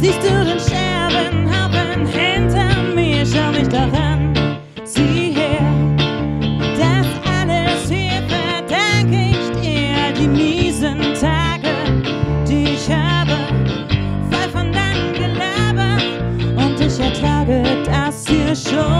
Siehst du den Scherbenhaufen hinter mir? Schau mich doch an. Sieh her, das alles hier verdanke ich dir. Die miesen Tage, die ich habe, voll von deinem Gelaber. Und ich ertrage das hier schon.